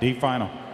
D final.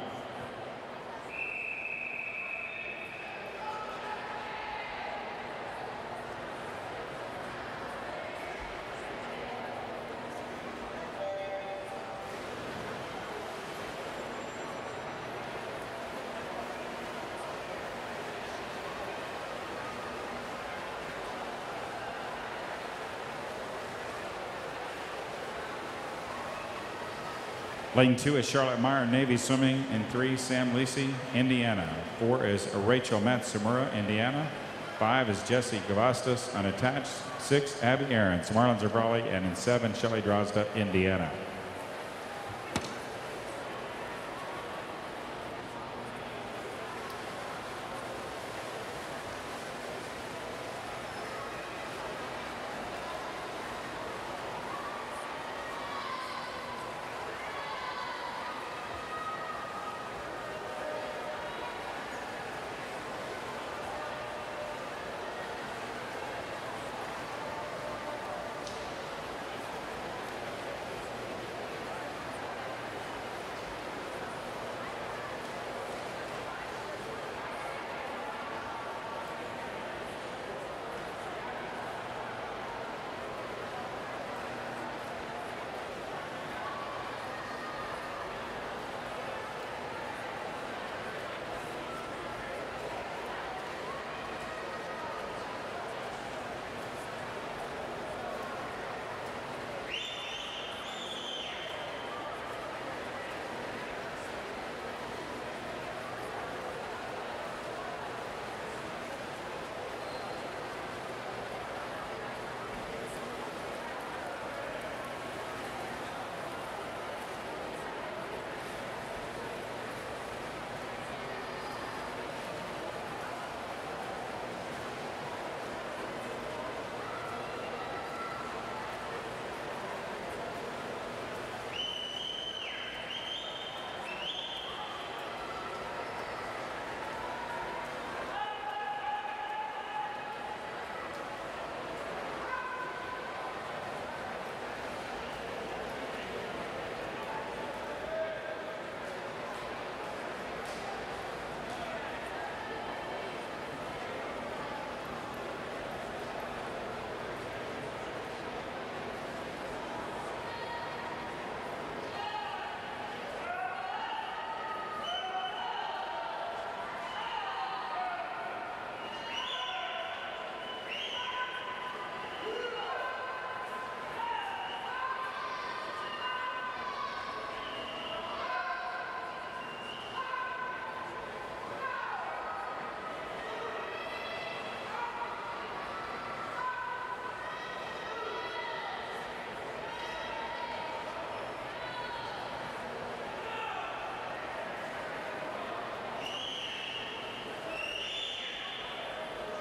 Lane two is Charlotte Meyer, Navy Swimming. In three, Sam Lisi, Indiana. Four is Rachel Matsumura, Indiana. Five is Jesse Gavastas, unattached. Six, Abby Aarons, Marlins of Raleigh. And in seven, Shelley Drozda, Indiana.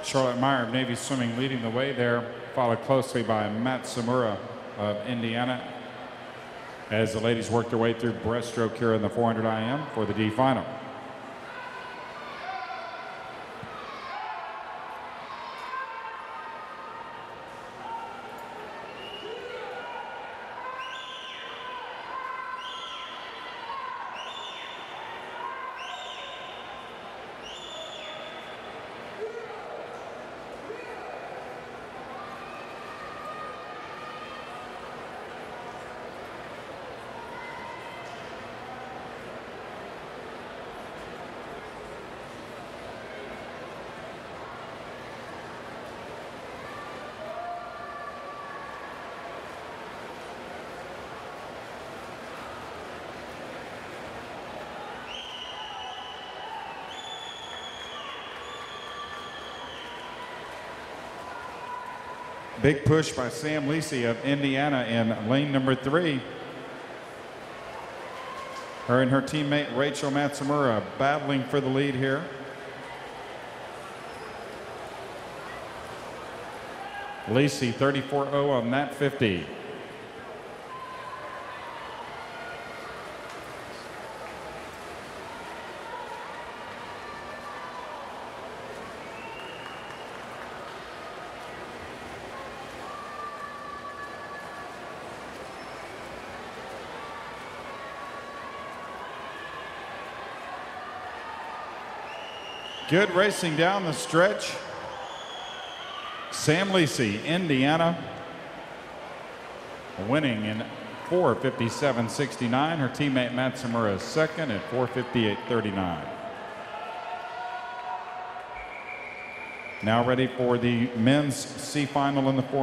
Charlotte Meyer of Navy Swimming leading the way there, followed closely by Matsumura of Indiana as the ladies work their way through breaststroke here in the 400 IM for the D final. Big push by Sam Lisi of Indiana in lane number three. Her and her teammate Rachel Matsumura battling for the lead here. Lisi 34-0 on that 50. Good racing down the stretch. Sam Lisi, Indiana, winning in 457.69. Her teammate Matsumura is second at 458.39. Now ready for the men's C final in the fourth.